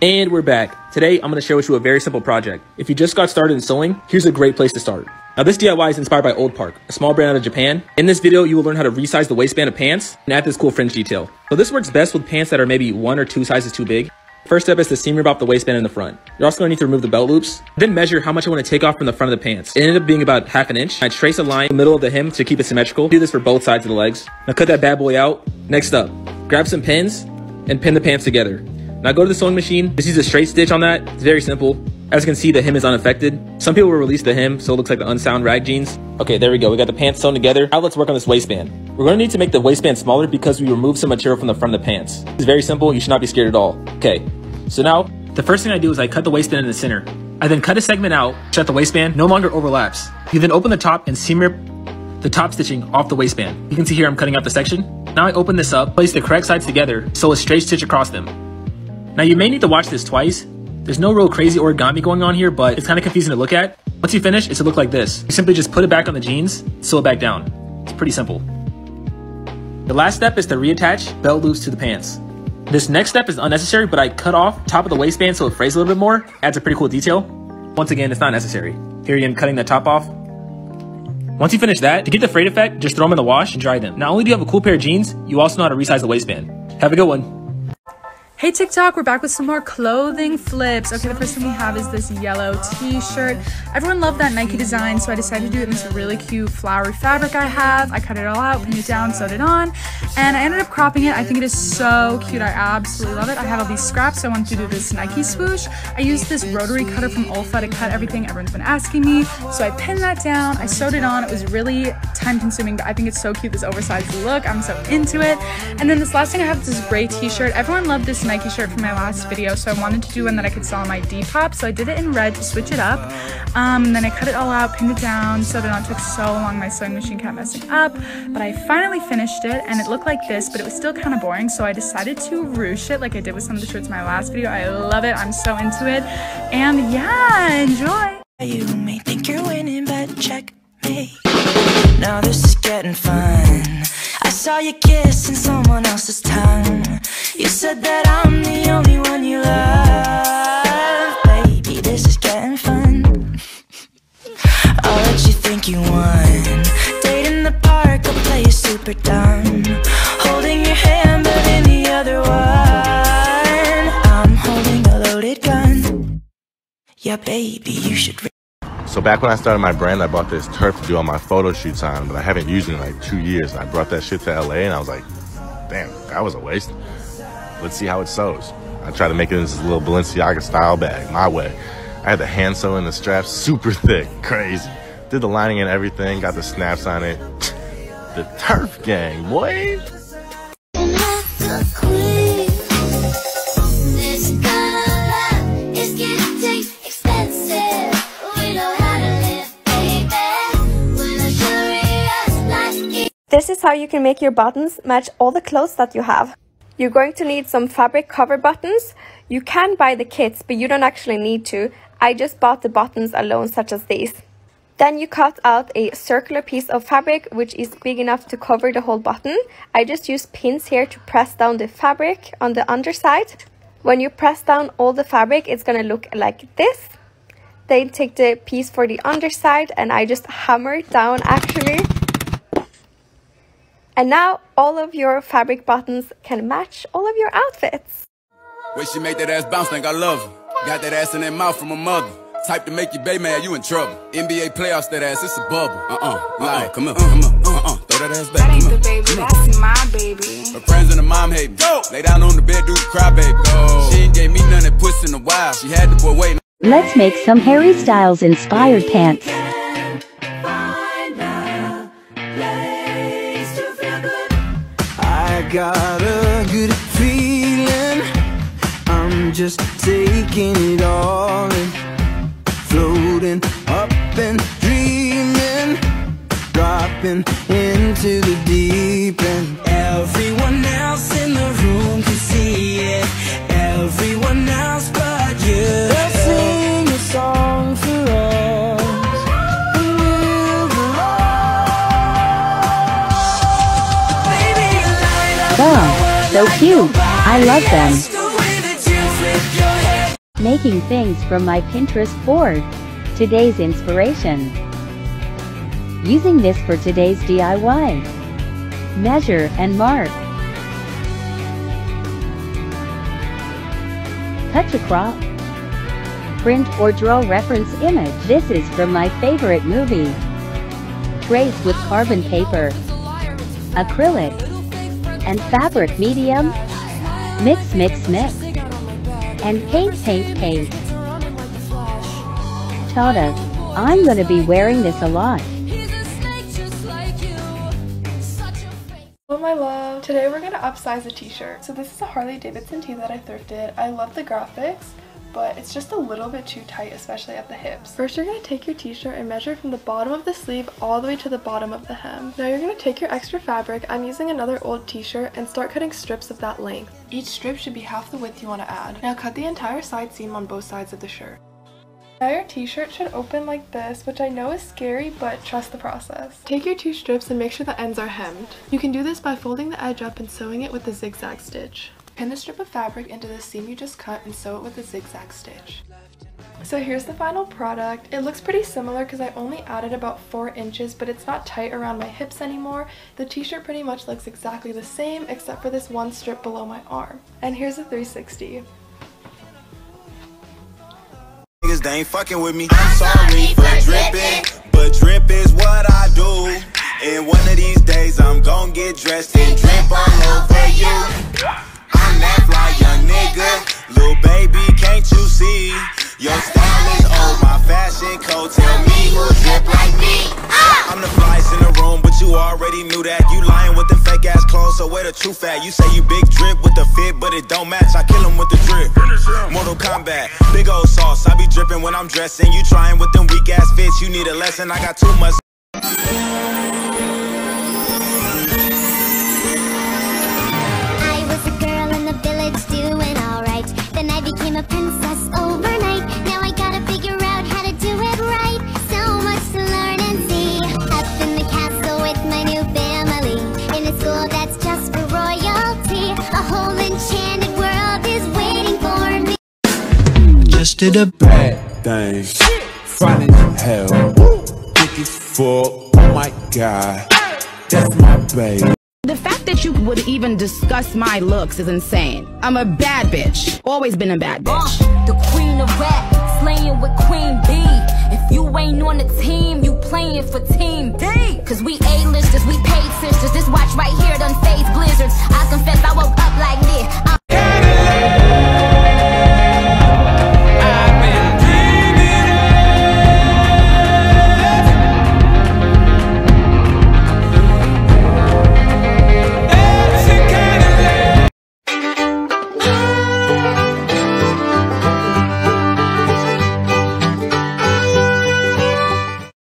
And we're back. Today, I'm going to share with you a very simple project. If you just got started in sewing, here's a great place to start. Now this DIY is inspired by Old Park, a small brand out of Japan. In this video, you will learn how to resize the waistband of pants and add this cool fringe detail. So this works best with pants that are maybe one or two sizes too big. First step is to seam rip off the waistband in the front. You're also to need to remove the belt loops. Then measure how much I want to take off from the front of the pants. It ended up being about half an inch. I trace a line in the middle of the hem to keep it symmetrical. Do this for both sides of the legs. Now cut that bad boy out. Next up, grab some pins and pin the pants together. Now go to the sewing machine, just use a straight stitch on that. It's very simple. As you can see, the hem is unaffected. Some people will release the hem, so it looks like the unsound rag jeans. Okay, there we go. We got the pants sewn together. Now let's work on this waistband. We're going to need to make the waistband smaller because we removed some material from the front of the pants. It's very simple. You should not be scared at all. Okay, so now, the first thing I do is I cut the waistband in the center. I then cut a segment out so that the waistband no longer overlaps. You then open the top and seam rip the top stitching off the waistband. You can see here I'm cutting out the section. Now I open this up, place the correct sides together, sew a straight stitch across them. Now you may need to watch this twice. There's no real crazy origami going on here, but it's kind of confusing to look at. Once you finish, it's to look like this. You simply just put it back on the jeans, sew it back down. It's pretty simple. The last step is to reattach belt loops to the pants. This next step is unnecessary, but I cut off top of the waistband so it frays a little bit more. Adds a pretty cool detail. Once again, it's not necessary. Here again, cutting the top off. Once you finish that, to get the frayed effect, just throw them in the wash and dry them. Not only do you have a cool pair of jeans, you also know how to resize the waistband. Have a good one. Hey TikTok, we're back with some more clothing flips. Okay, the first thing we have is this yellow t-shirt. Everyone loved that Nike design, so I decided to do it in this really cute flowery fabric I have. I cut it all out, pinned it down, sewed it on, and I ended up cropping it. I think it is so cute. I absolutely love it. I have all these scraps, so I wanted to do this Nike swoosh. I used this rotary cutter from Olfa to cut everything everyone's been asking me, so I pinned that down, I sewed it on. It was really time consuming, but I think it's so cute, this oversized look. I'm so into it. And then this last thing I have is this gray t-shirt. Everyone loved this Nike shirt from my last video, so I wanted to do one that I could sell on my Depop. So I did it in red to switch it up. Um, then I cut it all out, pinned it down, sewed it on. Took so long, my sewing machine kept messing up. But I finally finished it, and it looked like this, but it was still kind of boring. So I decided to ruche it like I did with some of the shirts in my last video. I love it. I'm so into it. And yeah, enjoy. You may think you're winning, but check me. Now this is getting fun. I saw you kissing someone else's tongue. You said that I'm the only one you love. So back when I started my brand, I bought this turf to do all my photo shoots on, but I haven't used it in like two years. I brought that shit to LA and I was like, damn, that was a waste. Let's see how it sews. I tried to make it in this little Balenciaga style bag, my way. I had the hand sew in the straps super thick, crazy. Did the lining and everything, got the snaps on it. The turf gang, boy. This is how you can make your buttons match all the clothes that you have. You're going to need some fabric cover buttons. You can buy the kits, but you don't actually need to. I just bought the buttons alone, such as these. Then you cut out a circular piece of fabric, which is big enough to cover the whole button. I just use pins here to press down the fabric on the underside. When you press down all the fabric, it's gonna look like this. Then take the piece for the underside and I just hammer it down actually. And now all of your fabric buttons can match all of your outfits. Way she make that ass bounce, think I love her. Got that ass in that mouth from a mother. Type to make you bay mad, you in trouble. NBA playoffs, that ass, it's a bubble. Uh-uh, uh-uh, come on, come on, uh-uh, throw that ass back. That ain't the baby, that's my baby. Her friends and her mom hate me. Go. Lay down on the bed, do the cry, baby. Go. She ain't gave me none that puss in a while. She had the boy waiting. Let's make some Harry Styles inspired pants. Got a good feeling. I'm just taking it all in. Floating up and dreaming. Dropping into the deep end. Everyone else in so cute. I love them. The way that you flip your hair Making things from my Pinterest board. Today's inspiration. Using this for today's DIY. Measure and mark. Touch a crop. Print or draw reference image. This is from my favorite movie. Trace with carbon paper, acrylic, and fabric medium. Mix, mix, mix. And paint, paint, paint. Tada, I'm gonna be wearing this a lot. Hello my love! Today we're going to upsize a t-shirt. So this is a Harley Davidson tee that I thrifted. I love the graphics, but it's just a little bit too tight, especially at the hips. First you're going to take your t-shirt and measure from the bottom of the sleeve all the way to the bottom of the hem. Now you're going to take your extra fabric, I'm using another old t-shirt, and start cutting strips of that length. Each strip should be half the width you want to add. Now cut the entire side seam on both sides of the shirt. Now your t-shirt should open like this, which I know is scary, but trust the process. Take your two strips and make sure the ends are hemmed. You can do this by folding the edge up and sewing it with a zigzag stitch. Pin the strip of fabric into the seam you just cut and sew it with a zigzag stitch. So here's the final product. It looks pretty similar because I only added about 4 inches, but it's not tight around my hips anymore. The t-shirt pretty much looks exactly the same except for this one strip below my arm. And here's a 360. Niggas, they ain't fucking with me. I'm sorry for dripping, but drip is what I do. And one of these days I'm gon' get dressed and drip all over you. I'm that fly young nigga, little baby, can't you see? Your style is old, my fashion code. Tell me who drip like me. Ah! I'm the flyest in the room, but you already knew that. You lying with the fake ass clothes, so where the truth at? You say you big drip with the fit, but it don't match. I kill him with the drip. Mortal Kombat, big old sauce. I be dripping when I'm dressing. You trying with them weak ass fits, you need a lesson. I got too much. Princess overnight. Now I gotta figure out how to do it right. So much to learn and see. Up in the castle with my new family. That's just for royalty. A whole enchanted world is waiting for me. Just did a bad thing. Fine as hell. Fuck. Oh my god. That's my baby. That you would even discuss my looks is insane. I'm a bad bitch. Always been a bad uh, bitch. the queen of rap, slaying with Queen B. If you ain't on the team, you playing for Team D. Cause we A-listers, we paid sisters. This watch right here done phase blizzards. I confess I woke up like this. I'm